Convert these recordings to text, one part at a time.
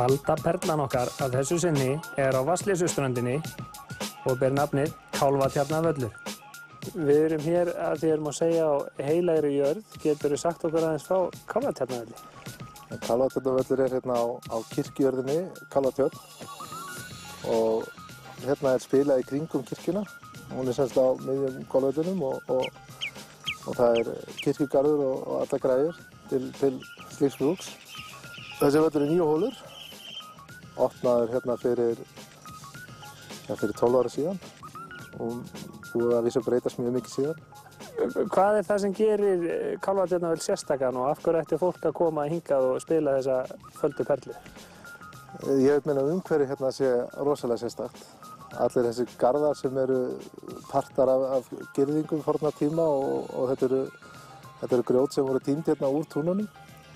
Falda perlan okkar af þessu sinni er á Vasslísuströndinni og ber nafnið Kálfatjarnavöllur. Við erum hér að því erum að segja á heilagri jörð. Getur þú sagt okkur aðeins frá Kálfatjarnavölli? Kálfatjarnavöllur er hérna á, á kirkjörðinni, Kálfatjörn og hérna er spilað í kringum kirkjuna. Hún er semst á miðjum kálvöllunum og, og, og það er kirkjugarður og, og alla græður til, til slíks brúks. Þessi völlur er nýju hólur, opnaður hérna fyrir, ja, fyrir 12 ára síðan og búið að vísa breytast mjög mikið síðan. Hvað er það sem gerir Kálfatjarnavöll sérstakann og af hverju ætti fólk að koma hingað og spila þessa földu perlu? Ég veit meina umhverju hérna sé rosalega sérstakt. Allir þessi garðar sem eru partar af, af girðingum forna tíma og, og þetta, eru, þetta eru grjót sem voru tínd hérna úr túnunum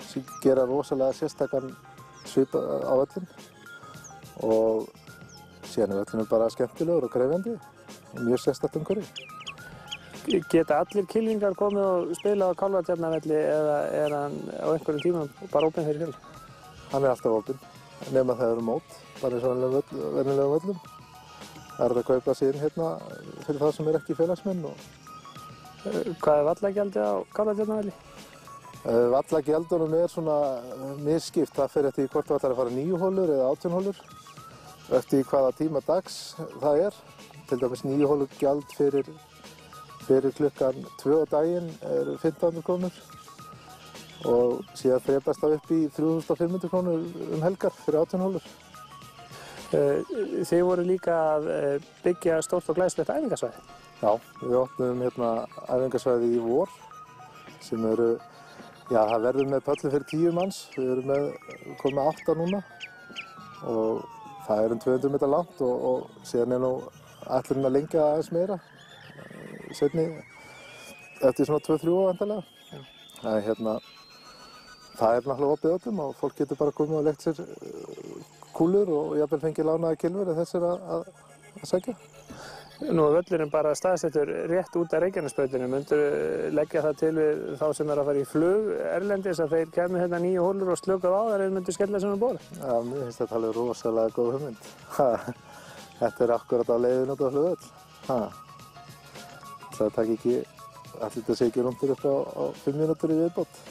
sem gera rosalega sérstakann svip á öllum og síðan er öllum bara skemmtilegur og krefjandi og mjög sérstakt umhverju. Geta allir kylfingar komið og spila á Kálfatjarnavelli eða er hann á einhverjum tímum bara ópinn fyrir fjöl? Hann er alltaf opinn nema það eru mót, bara eins og vennilegum völlum. Það er að kaupa síðan hérna fyrir það sem er ekki félagsmenn. Og... Hvað er vallagjaldið á Kálfatjarnavelli? Vallagjaldunum er svona misskipt, það fyrir eftir hvort það ætlar að fara nýju hólur eða átjón eftir hvaða tíma dags það er. Til dæmis nýju hólu gjald fyrir, fyrir klukkan 2 á daginn er 1500 krónur og síðan þrepast það upp í 3500 krónur um helgar fyrir 18 hólur. Þið voru líka að byggja stórt og glæslegt æfingarsvæði? Já, við opnum hérna æfingarsvæði í vor sem eru, já það verður með pöllu fyrir 10 manns, við erum með, komið með 8 núna og það er um 200 meter langt og, og síðan er nú ætlum að lengja aðeins meira setni eftir svona 2-3 vantarlega. Það er hérna Það er náttúrulega opið öllum og fólk getur bara komið og lekt sér kúlur og jafnvel fengið lánaði kilfur eða þessir að, að, að segja. Nú er völlurinn bara staðsettur rétt út af Reykjanesbrautinu. Myndur leggja það til við þá sem er að fara í flug erlendis að þeir kemur hérna nýju hólur og slökuð á þar eða myndur skella sem um bóra? Já, mér finnst þetta alveg rosalega góð hugmynd. Þetta er akkurat á leiðin út á flugvöll. Það takk ekki, allir þetta sé ekki rúmtir upp á, á 5 minútur í viðbót.